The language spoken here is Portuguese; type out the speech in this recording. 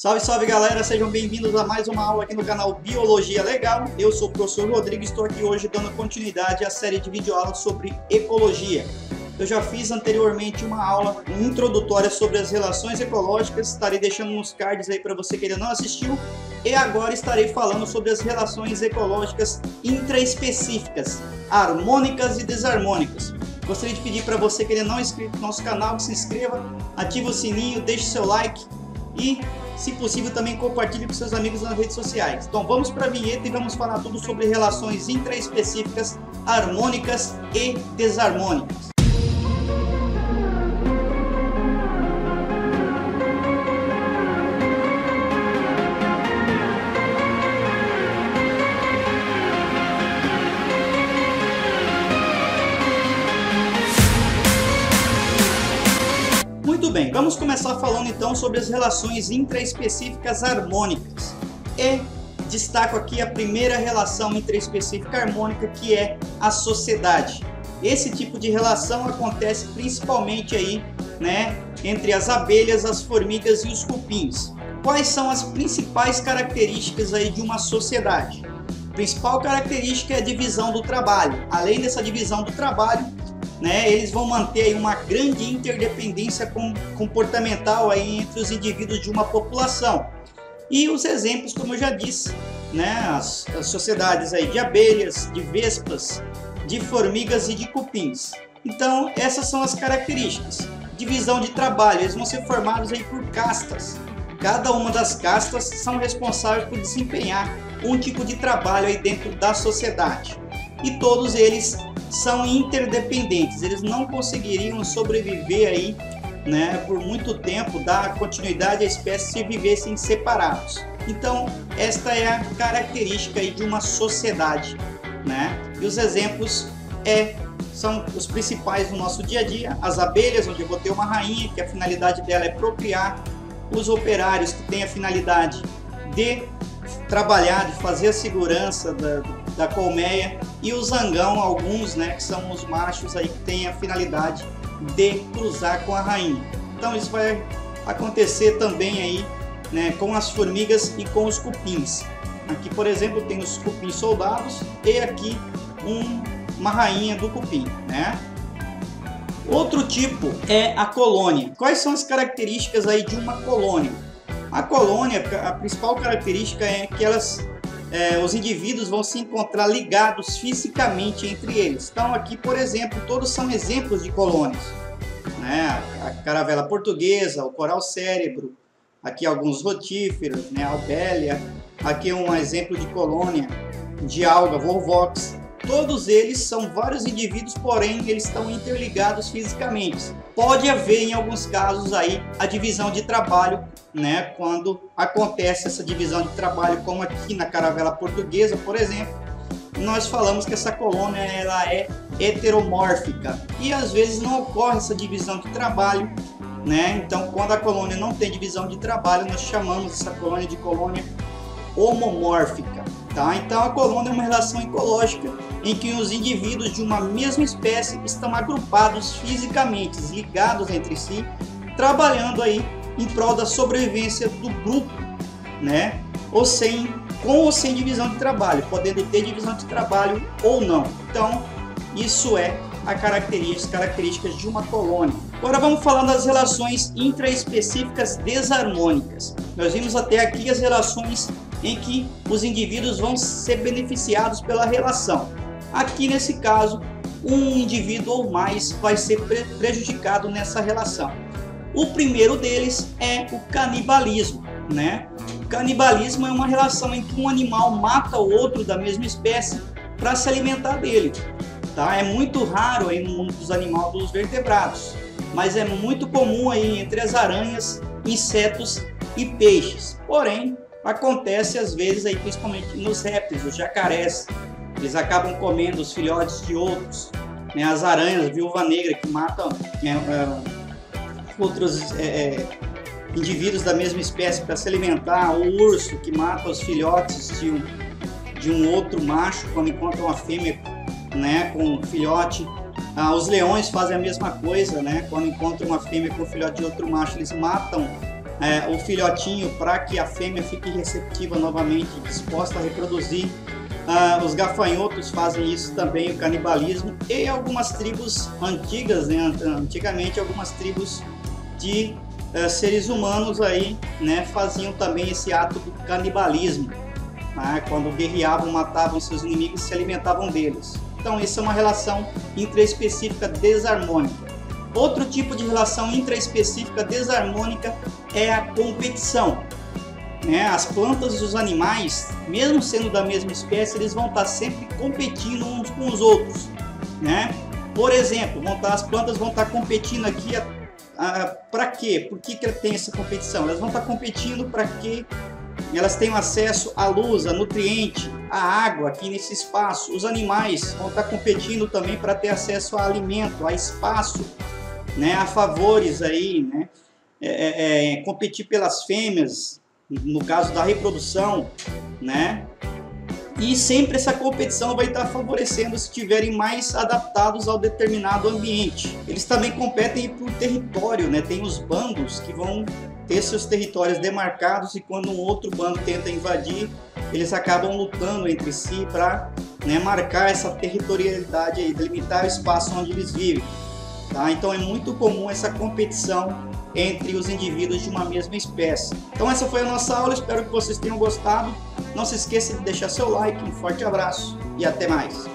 Salve, salve galera, sejam bem-vindos a mais uma aula aqui no canal Biologia Legal. Eu sou o professor Rodrigo e estou aqui hoje dando continuidade à série de videoaulas sobre ecologia. Eu já fiz anteriormente uma aula introdutória sobre as relações ecológicas, estarei deixando uns cards aí para você que ainda não assistiu. E agora estarei falando sobre as relações ecológicas intraespecíficas, harmônicas e desarmônicas. Gostaria de pedir para você que ainda não é inscrito no nosso canal, que se inscreva, ative o sininho, deixe seu like e se possível também compartilhe com seus amigos nas redes sociais. Então vamos para a vinheta e vamos falar tudo sobre relações intraespecíficas, harmônicas e desarmônicas. Vamos começar falando então sobre as relações intraespecíficas harmônicas. E destaco aqui a primeira relação intraespecífica harmônica, que é a sociedade. Esse tipo de relação acontece principalmente aí, né, entre as abelhas, as formigas e os cupins. Quais são as principais características aí de uma sociedade? A principal característica é a divisão do trabalho. Além dessa divisão do trabalho, né, eles vão manter uma grande interdependência comportamental aí entre os indivíduos de uma população. E os exemplos, como eu já disse, né, as, as sociedades aí de abelhas, de vespas, de formigas e de cupins. Então, essas são as características. Divisão de trabalho, eles vão ser formados aí por castas. Cada uma das castas são responsáveis por desempenhar um tipo de trabalho aí dentro da sociedade. E todos eles são interdependentes, eles não conseguiriam sobreviver aí, né, por muito tempo, dar continuidade à espécie se vivessem separados. Então, esta é a característica aí de uma sociedade, né? E os exemplos é são os principais no nosso dia a dia, as abelhas, onde eu vou ter uma rainha, que a finalidade dela é procriar, os operários, que têm a finalidade de trabalhar, de fazer a segurança da, da colmeia e o zangão, alguns, né, que são os machos aí que têm a finalidade de cruzar com a rainha. Então isso vai acontecer também aí, né, com as formigas e com os cupins. Aqui, por exemplo, tem os cupins soldados e aqui um, uma rainha do cupim, né? Outro tipo é a colônia. Quais são as características aí de uma colônia? A colônia, a principal característica é que elas é, os indivíduos vão se encontrar ligados fisicamente entre eles. Então, aqui, por exemplo, todos são exemplos de colônias. Né? A caravela portuguesa, o coral cérebro, aqui alguns rotíferos, né? a albélia, aqui um exemplo de colônia de alga, volvox. Todos eles são vários indivíduos, porém eles estão interligados fisicamente. Pode haver em alguns casos aí a divisão de trabalho, né, quando acontece essa divisão de trabalho, como aqui na caravela portuguesa, por exemplo, nós falamos que essa colônia ela é heteromórfica e às vezes não ocorre essa divisão de trabalho, né? Então, quando a colônia não tem divisão de trabalho, nós chamamos essa colônia de colônia homomórfica. Tá? Então a colônia é uma relação ecológica em que os indivíduos de uma mesma espécie estão agrupados fisicamente, ligados entre si, trabalhando aí em prol da sobrevivência do grupo, né? Ou sem, com ou sem divisão de trabalho, podendo ter divisão de trabalho ou não. Então, isso é a característica, características de uma colônia. Agora vamos falar das relações intraespecíficas desarmônicas. Nós vimos até aqui as relações em que os indivíduos vão ser beneficiados pela relação. Aqui nesse caso, um indivíduo ou mais vai ser prejudicado nessa relação. O primeiro deles é o canibalismo, né? Canibalismo é uma relação em que um animal mata o outro da mesma espécie para se alimentar dele. Tá? É muito raro aí no mundo dos animais dos vertebrados, mas é muito comum aí entre as aranhas, insetos e peixes. Porém, acontece às vezes aí principalmente nos répteis, os jacarés, eles acabam comendo os filhotes de outros, né? as aranhas, viúva negra que matam né, uh, outros é, é, indivíduos da mesma espécie para se alimentar, o urso que mata os filhotes de um, de um outro macho quando encontra uma fêmea né, com um filhote. Ah, os leões fazem a mesma coisa, né? Quando encontram uma fêmea com um filhote de outro macho, eles matam é, o filhotinho para que a fêmea fique receptiva novamente, disposta a reproduzir. Ah, os gafanhotos fazem isso também, o canibalismo, e algumas tribos antigas, né, antigamente algumas tribos de uh, seres humanos aí, né, faziam também esse ato do canibalismo, né, quando guerreavam, matavam seus inimigos e se alimentavam deles. Então, isso é uma relação intraespecífica desarmônica. Outro tipo de relação intraespecífica desarmônica é a competição. Né? As plantas e os animais, mesmo sendo da mesma espécie, eles vão estar sempre competindo uns com os outros. Né? Por exemplo, vão estar, as plantas vão estar competindo aqui para quê? Por que, que tem essa competição? Elas vão estar competindo para que elas tenham acesso à luz, a nutriente, à água aqui nesse espaço. Os animais vão estar competindo também para ter acesso a alimento, a espaço, né, a favores aí, né, é, é, é competir pelas fêmeas, no caso da reprodução, né, e sempre essa competição vai estar favorecendo se estiverem mais adaptados ao determinado ambiente. Eles também competem por território, né? Tem os bandos que vão ter seus territórios demarcados e quando um outro bando tenta invadir, eles acabam lutando entre si para né, marcar essa territorialidade aí, delimitar o espaço onde eles vivem. Tá? Então é muito comum essa competição entre os indivíduos de uma mesma espécie. Então essa foi a nossa aula, espero que vocês tenham gostado. Não se esqueça de deixar seu like, um forte abraço e até mais.